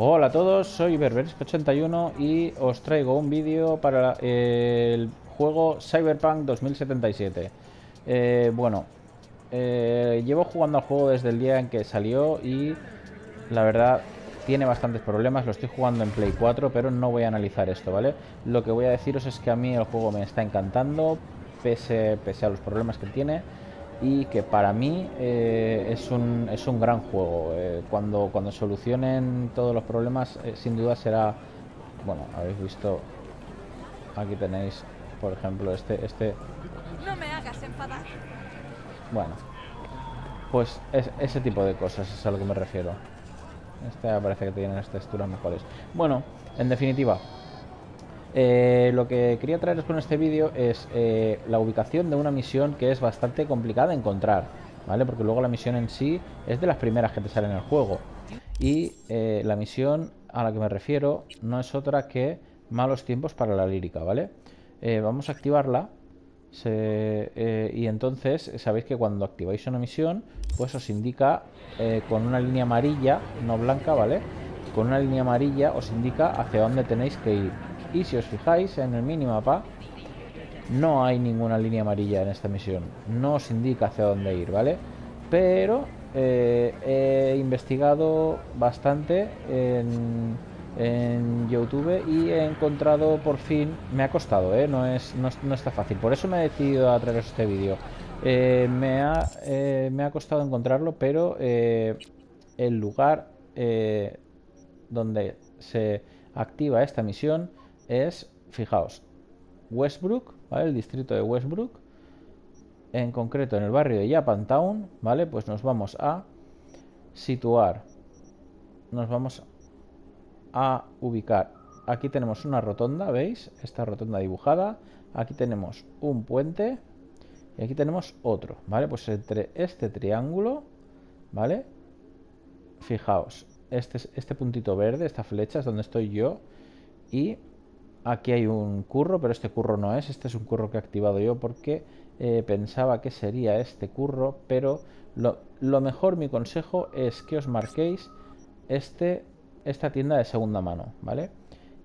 Hola a todos, soy Berberisco81 y os traigo un vídeo para el juego Cyberpunk 2077. Eh, bueno, eh, llevo jugando al juego desde el día en que salió y la verdad tiene bastantes problemas. Lo estoy jugando en Play 4, pero no voy a analizar esto, ¿vale? Lo que voy a deciros es que a mí el juego me está encantando, pese, pese a los problemas que tiene y que para mí eh, es, un, es un gran juego. Eh, cuando, cuando solucionen todos los problemas, eh, sin duda será, bueno, habéis visto, aquí tenéis, por ejemplo, este, este. No me hagas enfadar. Bueno, pues es, ese tipo de cosas es a lo que me refiero. Este parece que tiene las texturas mejores. Bueno, en definitiva, eh, lo que quería traeros con este vídeo es eh, la ubicación de una misión que es bastante complicada de encontrar, ¿vale? Porque luego la misión en sí es de las primeras que te sale en el juego. Y eh, la misión a la que me refiero no es otra que malos tiempos para la lírica, ¿vale? vamos a activarla. y entonces sabéis que cuando activáis una misión, pues os indica con una línea amarilla, no blanca, ¿vale? Con una línea amarilla os indica hacia dónde tenéis que ir y si os fijáis en el minimapa, no hay ninguna línea amarilla en esta misión. No os indica hacia dónde ir, ¿vale? Pero eh, he investigado bastante en, YouTube y he encontrado por fin... Me ha costado, ¿eh? No, es, no, está fácil. Por eso me he decidido a traeros este vídeo. Eh, me, ha, eh, me ha costado encontrarlo, pero el lugar donde se activa esta misión es, fijaos, Westbrook, ¿vale? El distrito de Westbrook, en concreto en el barrio de Japantown, ¿vale? Pues nos vamos a situar, nos vamos a ubicar. Aquí tenemos una rotonda, ¿veis? Esta rotonda dibujada. Aquí tenemos un puente y aquí tenemos otro, ¿vale? Pues entre este triángulo, ¿vale? Fijaos, este, este puntito verde, esta flecha es donde estoy yo y Aquí hay un curro, pero este curro no es. Este es un curro que he activado yo porque eh, pensaba que sería este curro. Pero lo, mejor, mi consejo, es que os marquéis este, esta tienda de segunda mano, ¿vale?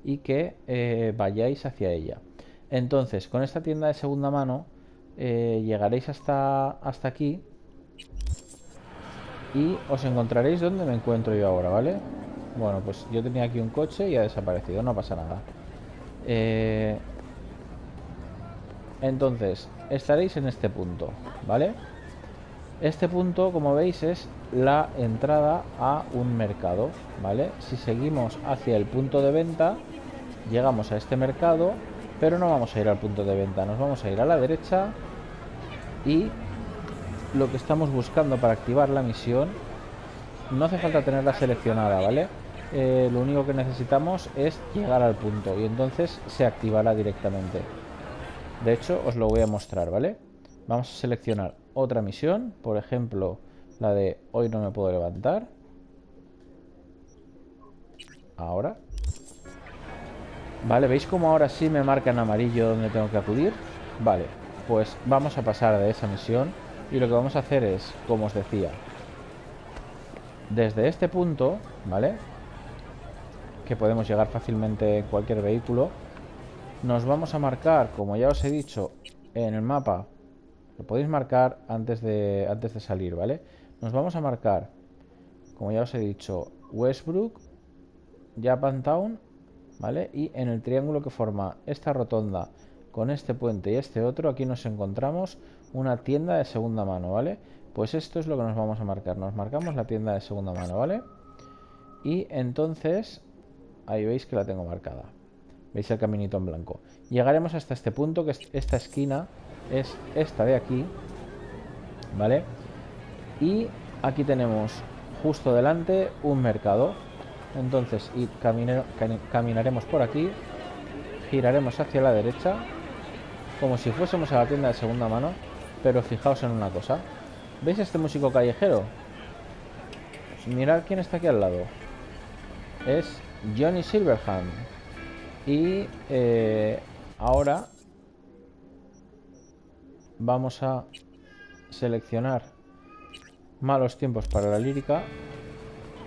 Y que eh, vayáis hacia ella. Entonces, con esta tienda de segunda mano eh, llegaréis hasta, hasta aquí y os encontraréis donde me encuentro yo ahora, ¿vale? Bueno, pues yo tenía aquí un coche y ha desaparecido, no pasa nada. Eh, entonces, estaréis en este punto, ¿vale? Este punto, como veis, es la entrada a un mercado, ¿vale? Si seguimos hacia el punto de venta, llegamos a este mercado, pero no vamos a ir al punto de venta, nos vamos a ir a la derecha y lo que estamos buscando para activar la misión no hace falta tenerla seleccionada, ¿vale? Eh, lo único que necesitamos es llegar al punto y entonces se activará directamente. De hecho, os lo voy a mostrar, ¿vale? Vamos a seleccionar otra misión, por ejemplo, la de hoy no me puedo levantar. Ahora. Vale, ¿veis cómo ahora sí me marca en amarillo donde tengo que acudir? Vale, pues vamos a pasar de esa misión y lo que vamos a hacer es, como os decía, desde este punto, ¿vale? Que podemos llegar fácilmente en cualquier vehículo. Nos vamos a marcar, como ya os he dicho, en el mapa. Lo podéis marcar antes de, antes de salir, ¿vale? Nos vamos a marcar, como ya os he dicho, Westbrook, Japantown, ¿vale? Y en el triángulo que forma esta rotonda con este puente y este otro, aquí nos encontramos una tienda de segunda mano, ¿vale? Pues esto es lo que nos vamos a marcar. Nos marcamos la tienda de segunda mano, ¿vale? Y entonces Ahí veis que la tengo marcada. Veis el caminito en blanco. Llegaremos hasta este punto, que es esta esquina es esta de aquí. ¿Vale? Y aquí tenemos justo delante un mercado. Entonces, y caminaremos por aquí. Giraremos hacia la derecha. Como si fuésemos a la tienda de segunda mano. Pero fijaos en una cosa. ¿Veis este músico callejero? Pues mirad quién está aquí al lado. Es Johnny Silverhand. Y eh, ahora vamos a seleccionar malos tiempos para la lírica.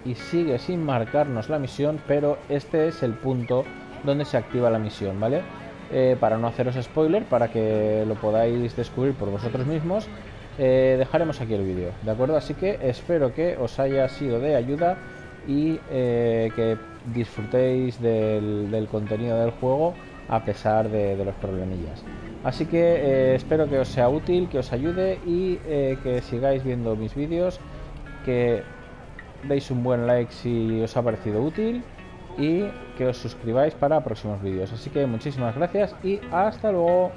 y sigue sin marcarnos la misión, pero este es el punto donde se activa la misión, ¿vale? Eh, para no haceros spoiler, para que lo podáis descubrir por vosotros mismos, eh, dejaremos aquí el vídeo, ¿de acuerdo? Así que espero que os haya sido de ayuda y eh, que disfrutéis del, contenido del juego a pesar de, los problemillas. Así que espero que os sea útil, que os ayude y que sigáis viendo mis vídeos, que deis un buen like si os ha parecido útil y que os suscribáis para próximos vídeos. Así que muchísimas gracias y hasta luego.